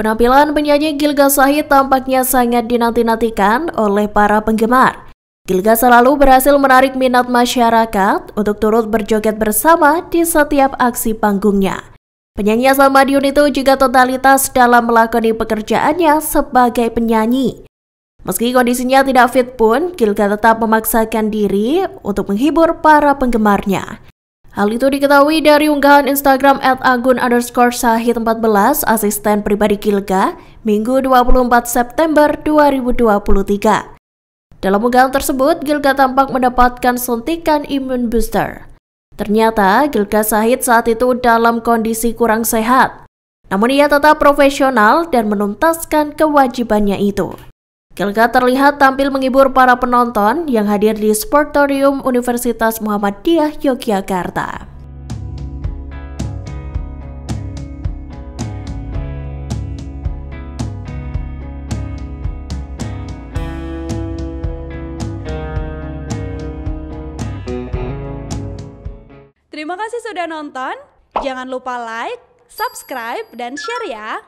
Penampilan penyanyi Gilga Sahid tampaknya sangat dinanti-nantikan oleh para penggemar. Gilga selalu berhasil menarik minat masyarakat untuk turut berjoget bersama di setiap aksi panggungnya. Penyanyi asal Madiun itu juga totalitas dalam melakoni pekerjaannya sebagai penyanyi. Meski kondisinya tidak fit pun, Gilga tetap memaksakan diri untuk menghibur para penggemarnya. Hal itu diketahui dari unggahan Instagram at agun underscore sahid 14 asisten pribadi Gilga Minggu 24 September 2023. Dalam unggahan tersebut, Gilga tampak mendapatkan suntikan imun booster. Ternyata Gilga Sahid saat itu dalam kondisi kurang sehat. Namun ia tetap profesional dan menuntaskan kewajibannya itu. Gilga terlihat tampil menghibur para penonton yang hadir di Sportorium Universitas Muhammadiyah Yogyakarta. Terima kasih sudah nonton. Jangan lupa like, subscribe, dan share ya.